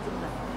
怎么了？